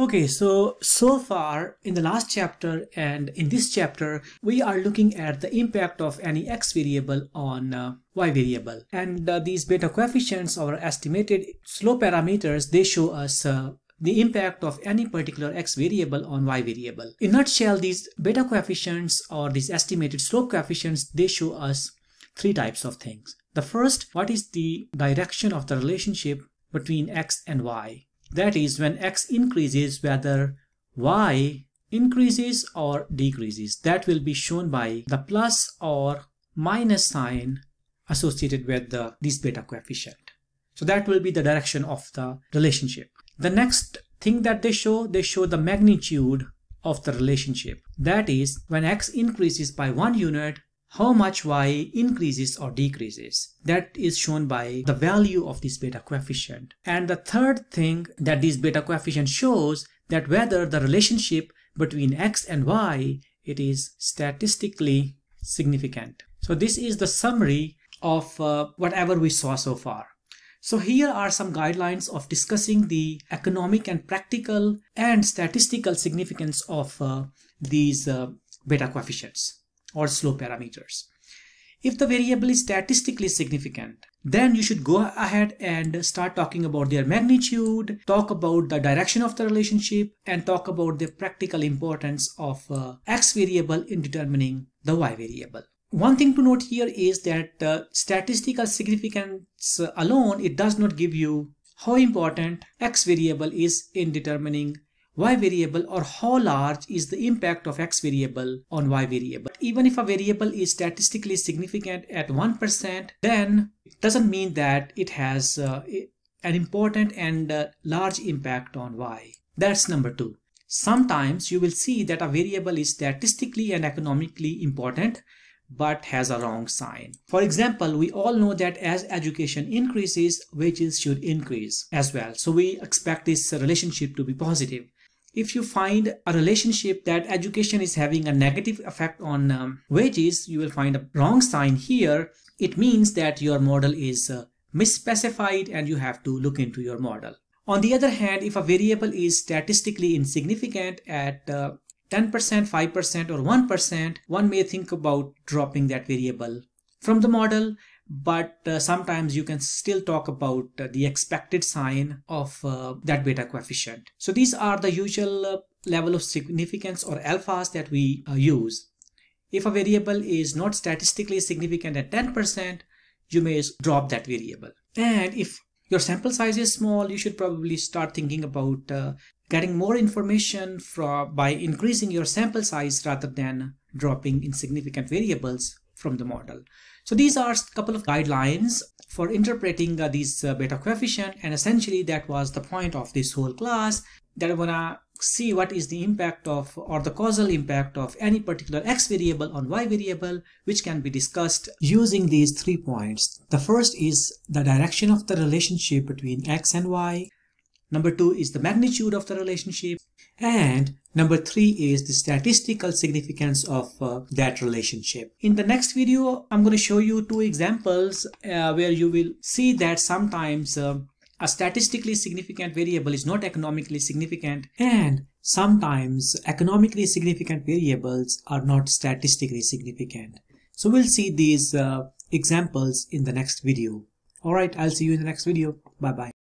Okay, so so far in the last chapter and in this chapter, we are looking at the impact of any x variable on uh, y variable. And uh, these beta coefficients or estimated slope parameters, they show us uh, the impact of any particular x variable on y variable. In nutshell, these beta coefficients or these estimated slope coefficients, they show us three types of things. The first, what is the direction of the relationship between x and y? That is when x increases whether y increases or decreases. That will be shown by the plus or minus sign associated with the, this beta coefficient. So that will be the direction of the relationship. The next thing that they show, they show the magnitude of the relationship. That is when x increases by one unit, how much y increases or decreases. That is shown by the value of this beta coefficient. And the third thing that this beta coefficient shows that whether the relationship between x and y, it is statistically significant. So this is the summary of uh, whatever we saw so far. So here are some guidelines of discussing the economic and practical and statistical significance of uh, these uh, beta coefficients or slope parameters. If the variable is statistically significant, then you should go ahead and start talking about their magnitude, talk about the direction of the relationship, and talk about the practical importance of uh, x variable in determining the y variable. One thing to note here is that uh, statistical significance alone, it does not give you how important x variable is in determining y variable or how large is the impact of x variable on y variable. Even if a variable is statistically significant at 1%, then it doesn't mean that it has uh, an important and uh, large impact on y. That's number two. Sometimes you will see that a variable is statistically and economically important but has a wrong sign. For example, we all know that as education increases, wages should increase as well. So we expect this relationship to be positive if you find a relationship that education is having a negative effect on um, wages, you will find a wrong sign here. It means that your model is uh, misspecified and you have to look into your model. On the other hand, if a variable is statistically insignificant at uh, 10%, 5% or 1%, one may think about dropping that variable from the model but uh, sometimes you can still talk about uh, the expected sign of uh, that beta coefficient. So these are the usual uh, level of significance or alphas that we uh, use. If a variable is not statistically significant at 10%, you may drop that variable. And if your sample size is small, you should probably start thinking about uh, getting more information from, by increasing your sample size rather than dropping insignificant variables from the model. So these are a couple of guidelines for interpreting uh, these uh, beta coefficient and essentially that was the point of this whole class that I wanna see what is the impact of or the causal impact of any particular x variable on y variable which can be discussed using these three points. The first is the direction of the relationship between x and y. Number two is the magnitude of the relationship. And number three is the statistical significance of uh, that relationship. In the next video, I'm going to show you two examples uh, where you will see that sometimes uh, a statistically significant variable is not economically significant and sometimes economically significant variables are not statistically significant. So we'll see these uh, examples in the next video. Alright, I'll see you in the next video. Bye bye.